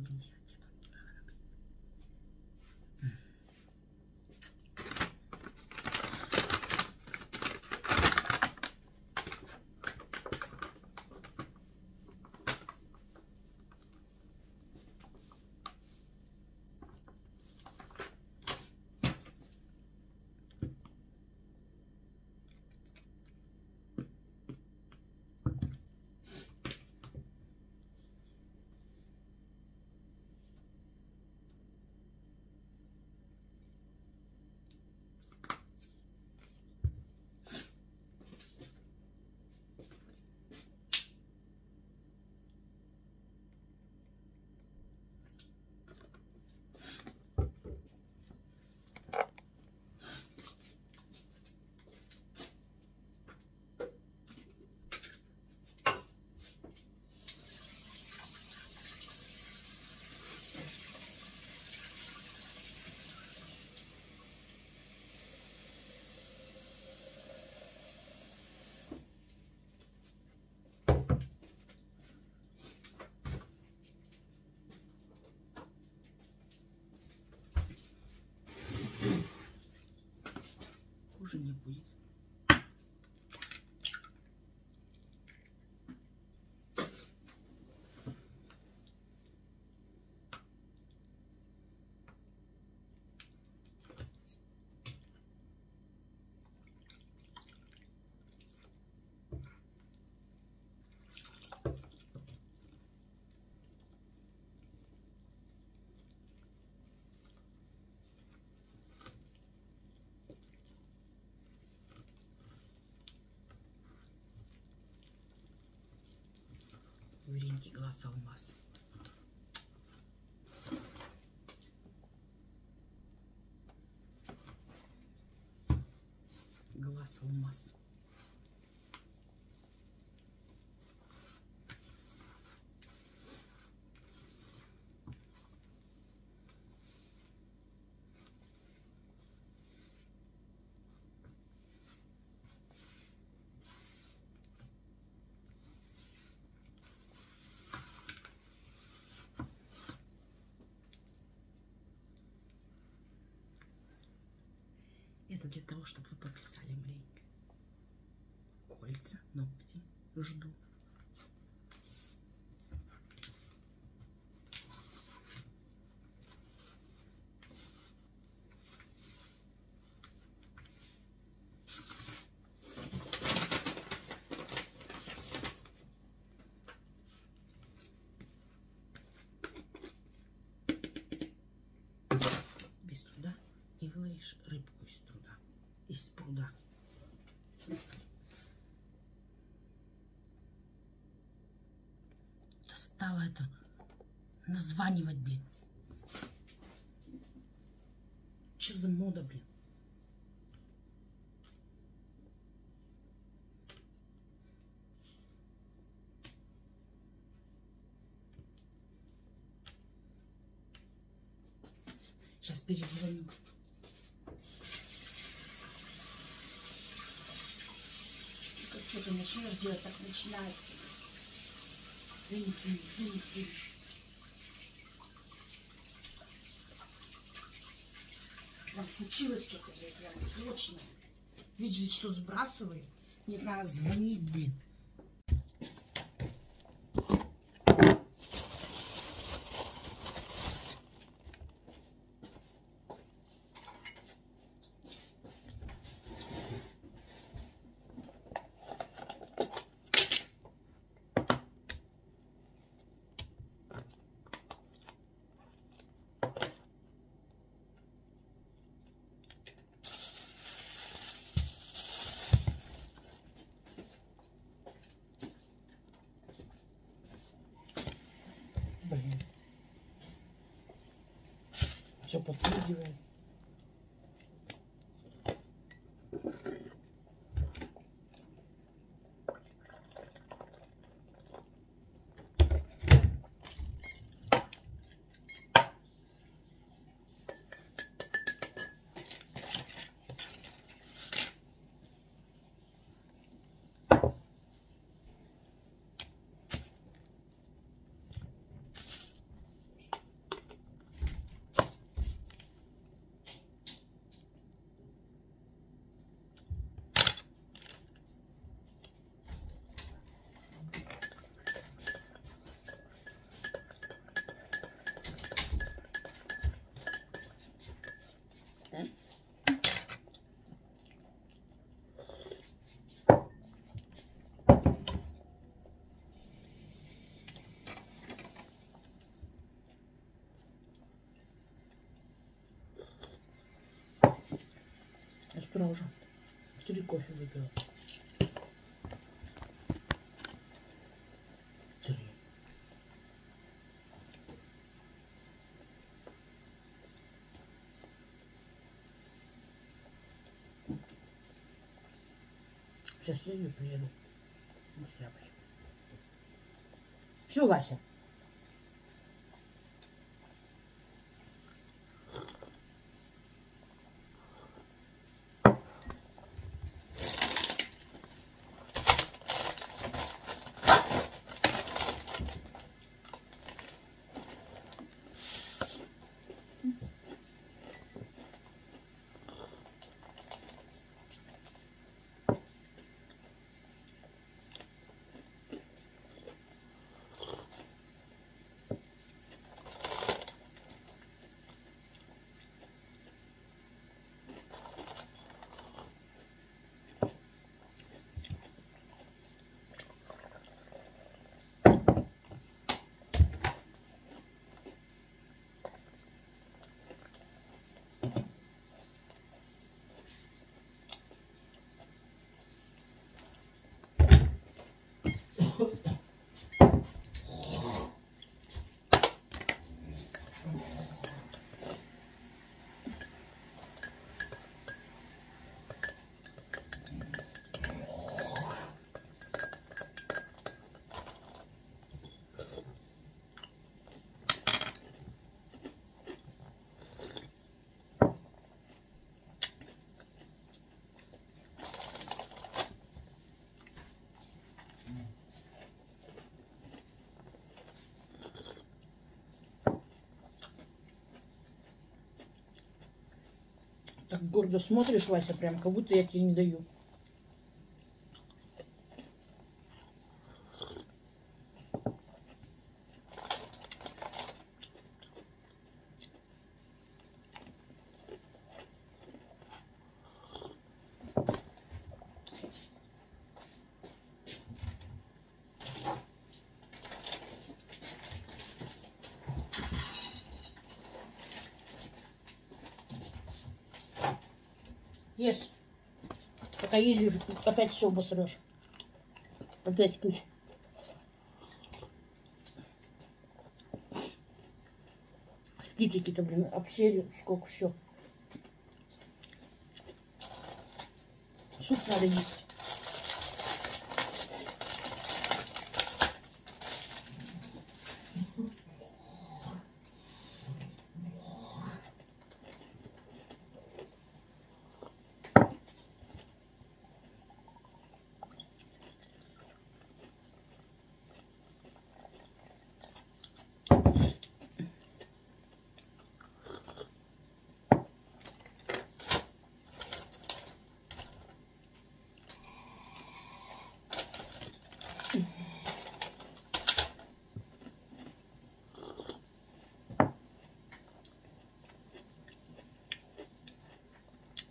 будем делать это. Хуже не Иринки глаз алмаз. Глаз алмаз. Это для того, чтобы вы пописали маленько. Кольца, ногти. Жду. Из пруда. Достало это названивать, блин. Что за мода, блин? Сейчас перезвоню. Как что ты начнешь делать, так начинается. Извини, извини, извини. Прям случилось что-то, блядь, прям срочно. Видели, что сбрасываю? Мне надо звонить. Блин. Все подпрыгивает. Уже. Три кофе выпила. Три. Сейчас я ее приеду. Ну. Что, Вася? Так гордо смотришь, Вася, прям как будто я тебе не даю. Ешь. Пока езжу, опять все обосрешь. Опять пусть. Китики-то, блин, обсели, сколько все. Суп надо есть.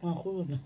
А, холодно.